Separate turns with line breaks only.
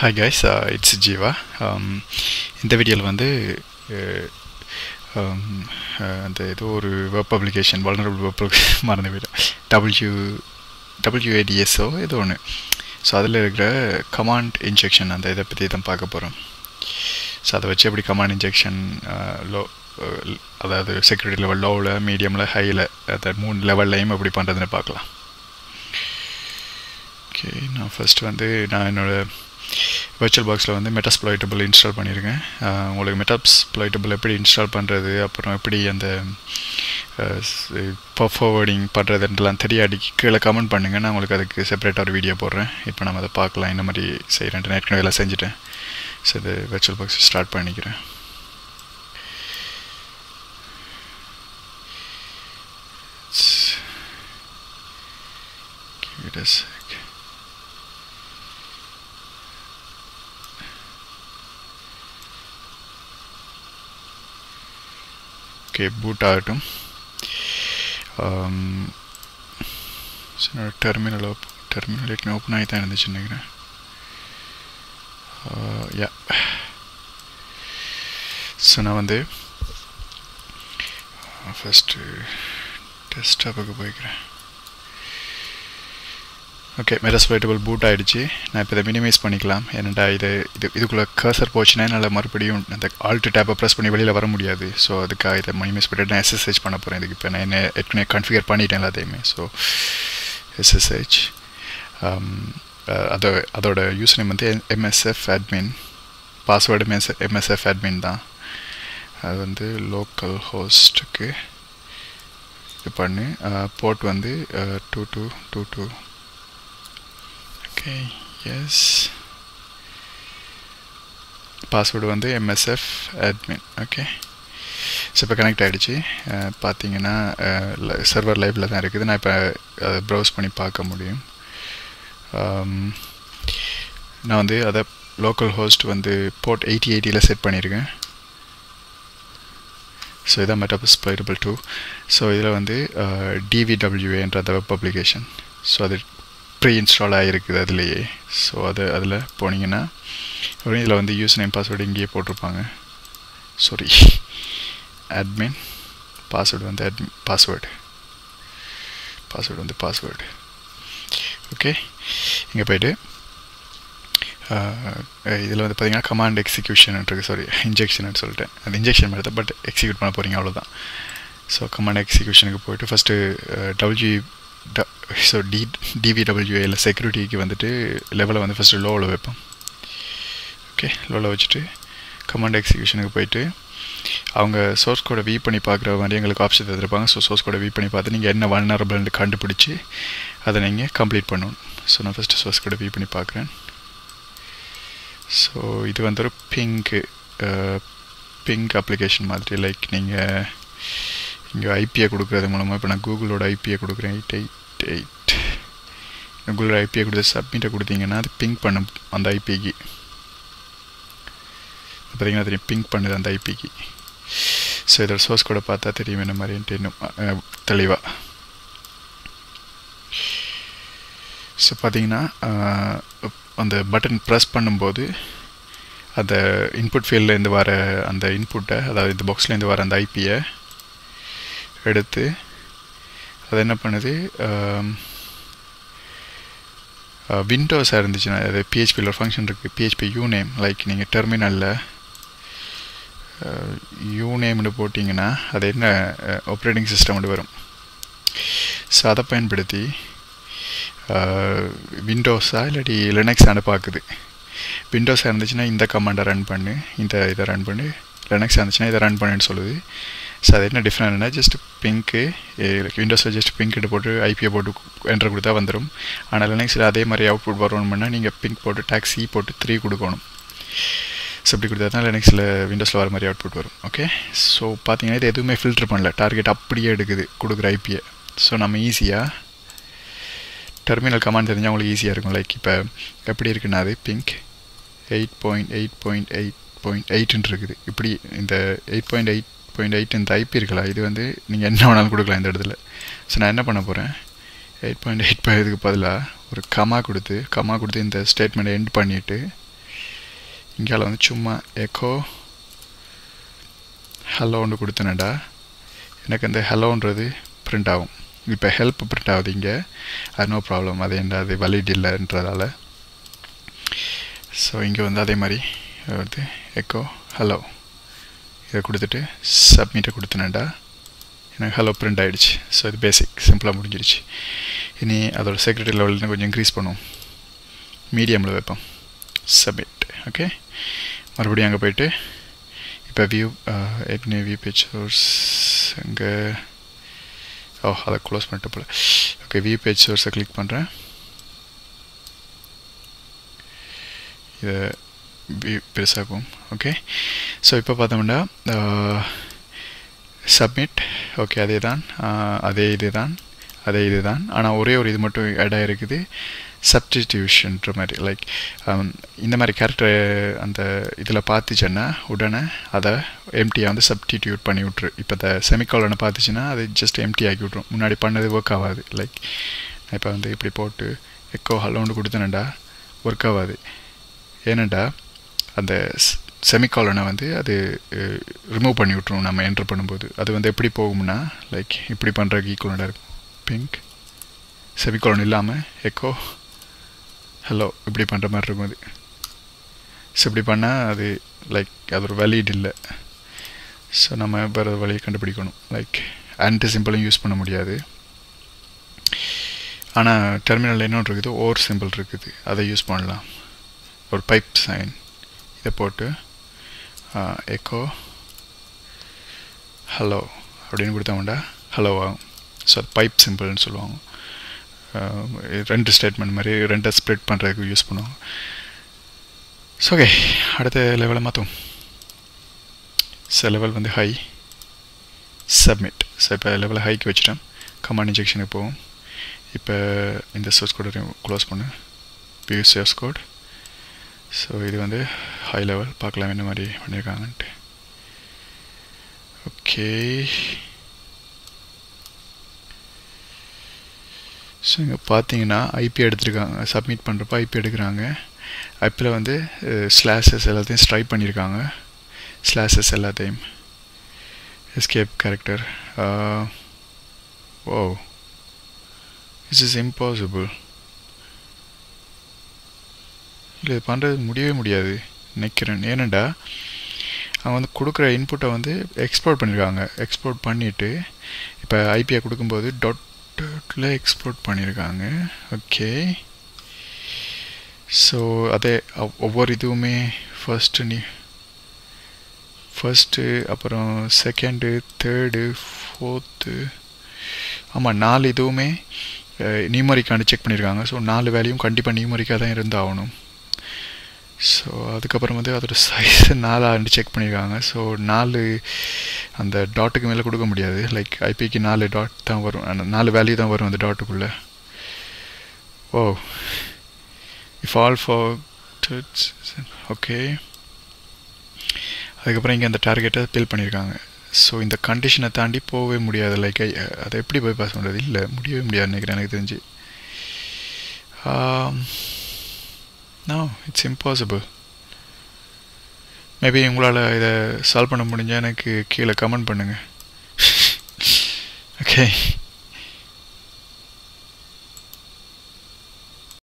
Hi guys it's Jeeva இந்த வீடியோவில் வந்து uh, um, uh, அந்த ஏதோ ஒரு வெப் பப்ளிகேஷன் வல்னரபிள் வெப் மறந்து போயிட்டேன். டபிள்யூ டபிள்யூஏடிஎஸ்ஓ ஏதோ ஒன்று ஸோ அதில் இருக்கிற கமாண்ட் இன்ஜெக்ஷன் அந்த இதை பற்றி தான் பார்க்க போகிறோம் ஸோ அதை வச்சு எப்படி கமாண்ட் இன்ஜெக்ஷன் லோ அதாவது செக்யூரிட்டி லெவல் லோவில் மீடியமில் ஹையில் அந்த மூணு லெவல்லையும் எப்படி பண்ணுறதுன்னு பார்க்கலாம். ஓகே நான் ஃபஸ்ட்டு வந்து நான் என்னோடய வெர்ச்சுவல் பாக்ஸில் வந்து மெட்டாஸ்ப்ளாய்டபிள் இன்ஸ்டால் பண்ணியிருக்கேன் உங்களுக்கு உங்களுக்கு மெட்டாஸ்ப்ளாய்டபிள் எப்படி இன்ஸ்டால் பண்ணுறது அப்புறம் எப்படி அந்த ஃபார்வர்டிங் பண்ணுறதுன்றலாம் தெரியாடி கீழே கமெண்ட் பண்ணுங்கள் நான் உங்களுக்கு அதுக்கு செப்பரேட்டாக ஒரு வீடியோ போடுறேன். இப்போ நம்ம அதை பார்க்கலாம். இந்த மாதிரி செய்கிறேன்ட்டு ஏற்கனவே எல்லாம் செஞ்சுட்டேன். ஸோ இது வெர்ச்சுவல் பாக்ஸ் ஸ்டார்ட் பண்ணிக்கிறேன். Give it a sec. Okay boot ஆகட்டும் என்னோடய டெர்மினல் ஓப் டெர்மினல் ஏற்கனவே ஓப்பன் ஆகி தான் இருந்துச்சு நினைக்கிறேன் யா ஸோ நான் வந்து ஃபஸ்ட்டு டெஸ்க்டாப்புக்கு போய்க்கிறேன் ஓகே மெட்டாஸ்பிளைட்டபிள் பூட் ஆகிடுச்சு நான் இப்போ இதை மினிமைஸ் பண்ணிக்கலாம். ஏன்னாடா இது இது இதுக்குள்ளே கர்சர் போச்சுன்னா என்னால் மறுபடியும் அந்த ஆல்ட் டேப்பை ப்ரெஸ் பண்ணி வெளியில் வர முடியாது. ஸோ அதுக்காக இதை மினிமைஸ் பண்ணிட்டு நான் எஸ்எஸ்ஹெச் பண்ண போகிறேன் இதுக்கு இப்போ நான் என்ன ஏற்கனவே கன்ஃபிகர் பண்ணிட்டேன் எல்லாத்தையுமே ஸோ எஸ்எஸ்ஹெச் um, அதோ அதோட யூஸ் நேம் வந்து MSF admin password MS MSF admin தான். அது வந்து லோக்கல் ஹோஸ்ட்டுக்கு இது பண்ணு. போர்ட் வந்து two two two two okay yes password வந்து எம்எஸ்எஃப் அட்மின் ஓகே ஸோ இப்போ கனெக்ட் ஆகிடுச்சு பார்த்தீங்கன்னா சர்வர் லைவில் தான் இருக்குது. நான் இப்போ அதை ப்ரௌஸ் பண்ணி பார்க்க முடியும். நான் வந்து அதை லோக்கல் ஹோஸ்ட் வந்து போர்ட் எயிட்டி எயிட்டியில் செட் பண்ணியிருக்கேன் ஸோ இதான் மெட்டாபஸ் ஸ்ப்ளைடபிள் டூ ஸோ இதில் வந்து டிவிடபிள்யூஏன்ற அந்த வெப் பப்ளிகேஷன் ஸோ அது ப்ரீ இன்ஸ்டால் ஆகிருக்குது அதுலேயே. ஸோ அது அதில் போனீங்கன்னா இதில் வந்து யூஸ் நேம் பாஸ்வேர்டு இங்கேயே போட்டிருப்பாங்க. சாரி அட்மின் பாஸ்வேர்டு வந்து அட்மி பாஸ்வேர்டு பாஸ்வேர்டு வந்து பாஸ்வேர்டு ஓகே இங்கே போய்ட்டு இதில் வந்து பார்த்தீங்கன்னா கமாண்ட் எக்ஸிக்யூஷன் இருக்குது சாரி இன்ஜெக்ஷன் சொல்லிட்டேன் அது இன்ஜெக்ஷன் மாதிரி தான் பட் எக்ஸிக்யூட் பண்ண போகிறீங்க அவ்வளோதான் ஸோ கமாண்ட் எக்ஸிக்யூஷனுக்கு போய்ட்டு ஃபஸ்ட்டு டபிள்யூ ஸோ டி டிவிடபிள்யூஏல செக்யூரிட்டிக்கு வந்துட்டு லெவலை வந்து ஃபஸ்ட்டு லோவில் வைப்போம். ஓகே லோவில் வச்சுட்டு கமாண்ட் எக்ஸிக்யூஷனுக்கு போயிட்டு அவங்க சோர்ஸ் கோடை வீ பண்ணி பார்க்குற மாதிரி எங்களுக்கு ஆப்ஷன் தந்துருப்பாங்க. ஸோ சோர்ஸ் கோடை வீ பண்ணி பார்த்து நீங்கள் என்ன வல்னரபிள்னு கண்டுபிடிச்சி அதை நீங்கள் கம்ப்ளீட் பண்ணணும். ஸோ நான் ஃபஸ்ட்டு சோர்ஸ் கோடை வீ பண்ணி பார்க்குறேன். ஸோ இது வந்து ஒரு பிங்க்கு பிங்க் அப்ளிகேஷன் மாதிரி. லைக் நீங்கள் இங்கே ஐபியை கொடுக்குறது மூலமாக இப்போ நான் கூகுளோட ஐபியை கொடுக்குறேன். எயிட் எயிட் எயிட் உங்களோட ஐபியை கொடுத்து சப்மிட்டை கொடுத்தீங்கன்னா அது பிங்க் பண்ணும் அந்த ஐபிக்கு பார்த்தீங்கன்னா தெரியும் பிங்க் பண்ணுது அந்த ஐபிக்கு ஸோ இதோட சோர்ஸ் கூட பார்த்தா தெரியும் என்ன மாதிரின்ட்டு இன்னும் தெளிவாக ஸோ பார்த்தீங்கன்னா அந்த பட்டன் ப்ரெஸ் பண்ணும்போது அந்த இன்புட் ஃபீல்ட்லேருந்து வர அந்த இன்புட்டை அதாவது இந்த பாக்ஸ்லேருந்து வர அந்த ஐபியை எடுத்து அது என்ன பண்ணுது விண்டோஸாக இருந்துச்சுன்னா அது பிஹெச்பியில் ஒரு ஃபங்க்ஷன் இருக்குது பிஹெச்பி யூநேம் லைக் நீங்கள் டெர்மினலில் யூநேம்னு போட்டிங்கன்னா அது என்ன ஆப்ரேட்டிங் சிஸ்டம் வரும். ஸோ அதை பயன்படுத்தி விண்டோஸாக இல்லாட்டி லினக்ஸானு பார்க்குது விண்டோஸாக இருந்துச்சுன்னா இந்த கமாண்டை ரன் பண்ணு இந்த இதை ரன் பண்ணு லினக்ஸாக இருந்துச்சுன்னா இதை ரன் பண்ணுன்னு சொல்லுது. ஸோ அது என்ன டிஃப்ரெண்ட்னா ஜஸ்ட் பிங்க்கு விண்டோஸில் ஜஸ்ட் பிங்க் போட்டு ஐபியை போட்டு என்ட்ரு கொடுத்தா வந்துடும் ஆனால் லினக்ஸில் அதே மாதிரி அவுட்புட் வரணும்னா நீங்கள் பிங்க் போட்டு டாக்ஸி போட்டு த்ரீ கொடுக்கணும். ஸோ இப்படி கொடுத்தா தான் லினக்ஸில் விண்டோஸில் வர மாதிரி அவுட்புட் வரும். ஓகே ஸோ பார்த்தீங்கன்னா இது எதுவுமே ஃபில்டர் பண்ணல. டார்கெட் அப்படியே எடுக்குது கொடுக்குற ஐபியை ஸோ நம்ம ஈஸியாக டெர்மினல் கமாண்ட் தெரிஞ்சால் உங்களுக்கு ஈஸியாக இருக்கும். லைக் இப்போ எப்படி இருக்குன்னா அது ping eight point eight point eight point எயிட்டுன்னு இருக்குது. இப்படி இந்த eight point eight point eight இந்த ஐபி இருக்கலாம் இது வந்து நீங்கள் என்ன வேணாலும் கொடுக்கலாம் இந்த இடத்துல. ஸோ நான் என்ன பண்ண போகிறேன் எயிட் பாயிண்ட் எயிட் இதுக்கு பதிலாக ஒரு கமா கொடுத்து கமா கொடுத்து இந்த ஸ்டேட்மெண்ட்டை எண்ட் பண்ணிவிட்டு இங்கால வந்து சும்மா எக்கோ ஹலோன்னு கொடுத்தனடா. எனக்கு அந்த ஹலோன்றது பிரிண்ட் ஆகும். இப்போ ஹெல்ப் பிரிண்ட் ஆகுது இங்கே. அது நோ ப்ராப்ளம் அது என்ன அது வலிட் இல்லைன்றதால. ஸோ இங்கே வந்து அதே மாதிரி வந்து எக்கோ ஹலோ இதை கொடுத்துட்டு சப்மிட்டை கொடுத்துனேன்டா எனக்கு ஹலோ பிரிண்ட் ஆகிடுச்சு ஸோ இது பேசிக் சிம்பிளாக முடிஞ்சிருச்சு. இனி அதோட செக்ரட்டரி லெவலில் கொஞ்சம் இன்க்ரீஸ் பண்ணுவோம். மீடியமில் வைப்போம். சப்மிட் ஓகே மறுபடியும் அங்கே போயிட்டு இப்போ வியூ ஏற்கனவே வியூ பிக்சர்ஸ் அங்கே ஓ அதை க்ளோஸ் பண்ணிட்டு போல. ஓகே வியூ பேஜ் சோர்ஸை கிளிக் பண்ணுறேன் இதை பெருசாகும் ஓகே ஸோ இப்போ பார்த்தோம்னா சப்மிட் ஓகே அதே தான் அதே இது தான் அதே இது தான் ஆனால் ஒரே ஒரு இது மட்டும் இடம் இருக்குது சப்டிடியூஷன்ற மாதிரி. லைக் இந்த மாதிரி கேரக்டர் அந்த இதில் பார்த்துச்சுன்னா உடனே அதை எம்டியாக வந்து சப்டிடியூட் பண்ணி விட்ரு இப்போ இந்த செமிகாலனை பார்த்துச்சுன்னா அது ஜஸ்ட் எம்டி ஆக்கி விட்ரும் முன்னாடி பண்ணது ஒர்க் ஆகாது. லைக் இப்போ வந்து இப்படி போட்டு எக்கோ ஹலோன்னு கொடுத்தனண்டா ஒர்க் ஆகாது. ஏனண்டா அந்த செமிகாலனை வந்து அது ரிமூவ் பண்ணி விட்ருவோம் நம்ம என்ட்ரு பண்ணும்போது. அது வந்து எப்படி போகும்னா லைக் இப்படி பண்ணுற ஈக்குவலண்டாக இருக்கும் பிங்க் செமிகாலன் இல்லாமல் எக்கோ ஹலோ இப்படி பண்ணுற மாதிரி இருக்கும் அது. ஸோ இப்படி பண்ணால் அது லைக் அது ஒரு வேலிட் இல்லை. ஸோ நம்ம வேறு வழியை கண்டுபிடிக்கணும். லைக் ஆன்டி சிம்பிளும் யூஸ் பண்ண முடியாது. ஆனால் டெர்மினலில் என்ன இருக்குது. ஓர் சிம்பிள் இருக்குது. அதை யூஸ் பண்ணலாம். ஒரு பைப் சைன் இதை போட்டு எக்கோ ஹலோ அப்படின்னு கொடுத்தோம்டா ஹலோ ஆகும் ஸோ அது பைப் சிம்பிள்னு சொல்லுவாங்க. ரெண்டு ஸ்டேட்மெண்ட் மாதிரி ரெண்டை ஸ்ப்ரெட் பண்ணுறதுக்கு யூஸ் பண்ணுவாங்க. ஸோ ஓகே அடுத்த லெவலை மாற்றும் ஸோ லெவல் வந்து ஹை சப்மிட் ஸோ இப்போ லெவலை ஹைக்கு வச்சுட்டேன். கமாண்ட் இன்ஜெக்ஷனுக்கு போவோம். இப்போ இந்த சோர்ஸ் கோடை க்ளோஸ் பண்ணு. பியூ சோர்ஸ் கோட் ஸோ இது வந்து ஹை லெவல் பார்க்கலாம் என்ன மாதிரி பண்ணியிருக்காங்கன்ட்டு ஓகே ஸோ இங்கே பார்த்தீங்கன்னா ஐபி எடுத்திருக்காங்க. சப்மிட் பண்ணுறப்ப ஐபி எடுக்கிறாங்க. ஐபியில் வந்து ஸ்லாஷஸ் எல்லாத்தையும் ஸ்ட்ரைப் பண்ணியிருக்காங்க ஸ்லாஷஸ் எல்லாத்தையும். Escape character oh it's is impossible இல்லை இது பண்ணுறது முடியவே முடியாது. நினைக்கிறேன் ஏனண்டா அவங்க வந்து கொடுக்குற இன்புட்டை வந்து எக்ஸ்போர்ட் பண்ணியிருக்காங்க எக்ஸ்போர்ட் பண்ணிவிட்டு இப்போ ஐபிஐ கொடுக்கும்போது டாட் டாட்டில் எக்ஸ்போர்ட் பண்ணியிருக்காங்க ஓகே ஸோ அதே ஒவ்வொரு இதுவுமே ஃபஸ்ட்டு நீ ஃபஸ்ட்டு அப்புறம் செகண்டு தேர்டு ஃபோர்த்து ஆமாம் நாலு இதுவுமே நியூமரிக்காண்டு செக் பண்ணியிருக்காங்க ஸோ நாலு வேலையும் கண்டிப்பாக நியூமரிக்காக தான் இருந்தாகணும். ஸோ அதுக்கப்புறம் வந்து அதோட சைஸ் நாலாண்டு செக் பண்ணியிருக்காங்க ஸோ நாலு அந்த டாட்டுக்கு மேலே கொடுக்க முடியாது. லைக் ஐபிக்கு நாலு டாட் தான் வரும். அந்த நாலு வேல்யூ தான் வரும் அந்த டாட்டுக்குள்ளே oh if all for okay அதுக்கப்புறம் இங்கே அந்த டார்கெட்டை பில் பண்ணியிருக்காங்க ஸோ இந்த கண்டிஷனை தாண்டி போகவே முடியாது. லைக் அதை எப்படி போய் பாஸ் பண்ணுறது இல்லை முடியவே முடியாது நினைக்கிறேன் எனக்கு தெரிஞ்சு. Um, no it's impossible maybe உங்களால் இதை சால்வ் பண்ண முடிஞ்சால் எனக்கு கீழே கமெண்ட் பண்ணுங்கள் ஓகே